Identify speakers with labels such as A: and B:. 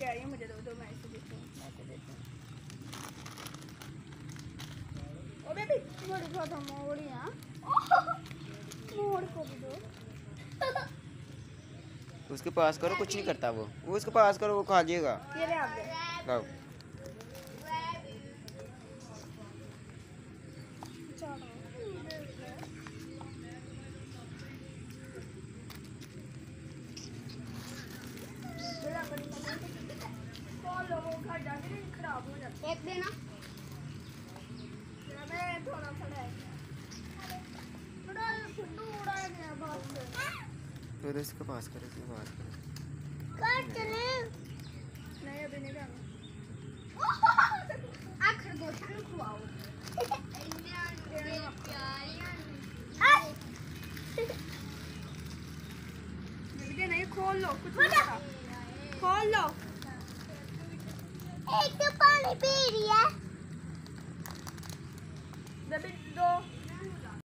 A: लेके आई हूँ मुझे दो दो मैं इसे देती हूँ। मैं इसे देती हूँ। ओ बेबी मोड़ को तो मोड़ यहाँ। मोड़ को भी दो।
B: उसके पास करो कुछ नहीं करता वो। वो उसके पास करो वो खा जाएगा।
A: ये ले आप दे।
B: खाओ
A: खराब हो जाता
C: एक देना
A: मैं थोड़ा उड़ा गया बहुत
B: तो इसके पास करो इसके पास करो
C: कर चले
A: नहीं अभी
C: को
A: नहीं खोल लो कुछ खोल लो
C: एक तो पानी पी रही है
A: बेबी दो